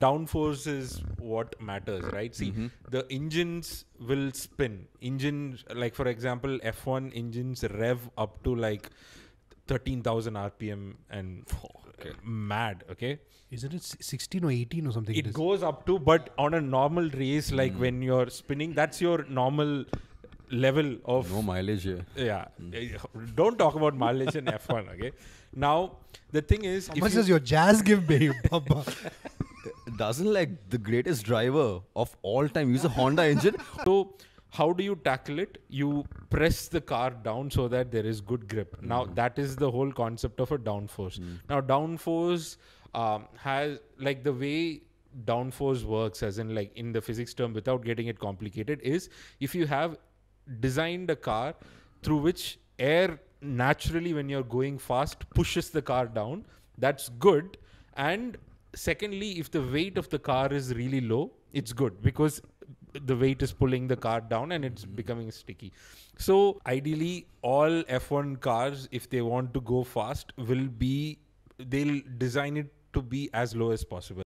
downforce is what matters right see Mm-hmm. the engines will spin engine like for example f1 engines rev up to like 13000 rpm and uh, mad okay Isn't it 16 or 18 or something? It goes up to but on a normal race like Mm. when you're spinning that's your normal level of No mileage here. yeah Eh, don't talk about mileage in f1 okay now the thing is How much you- does your jazz give, babe? Doesn't like the greatest driver of all time use a Honda engine? So, how do you tackle it? You press the car down so that there is good grip. Now, that is the whole concept of a downforce. Now, downforce um, has like the way downforce works, as in like in the physics term, without getting it complicated, is if you have designed a car through which air naturally, when you're going fast, pushes the car down, that's good. And secondly, if the weight of the car is really low, it's good because the weight is pulling the car down and it's mm-hmm. becoming sticky. So ideally, all F1 cars, if they want to go fast, will be they'll design it to be as low as possible.